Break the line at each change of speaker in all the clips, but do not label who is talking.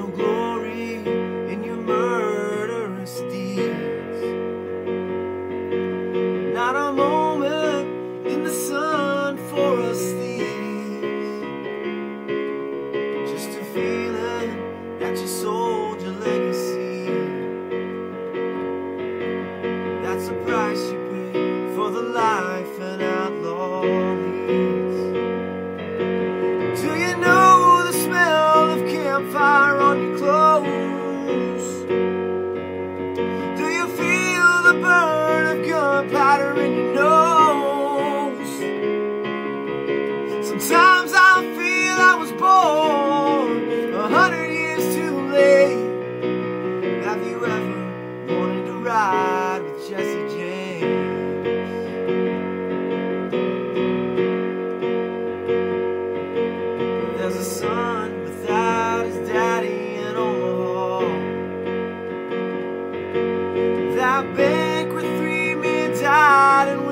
No glory in your murderous deeds. Not a moment in the sun for us thieves. Just a feeling that you sold your legacy. That's the price you pay for the life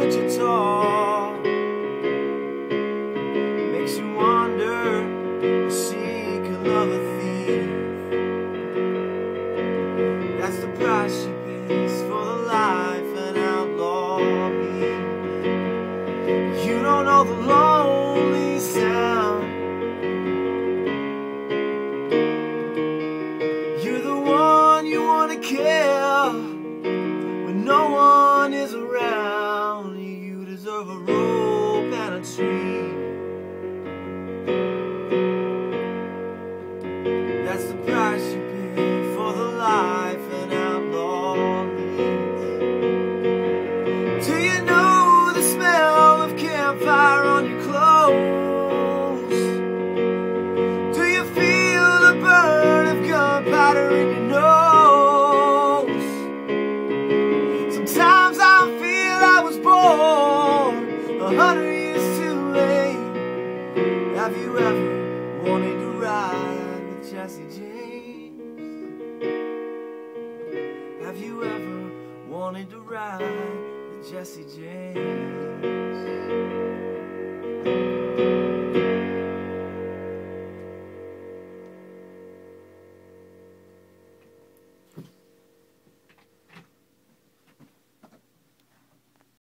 Wichita makes you wonder, seek thief. That's the price for the life an outlaw. You don't know the lonely sound. You're the one you wanna Deserve a rope and a tree. Ever wanted to ride with Jesse James? Have you ever wanted to ride with Jesse James?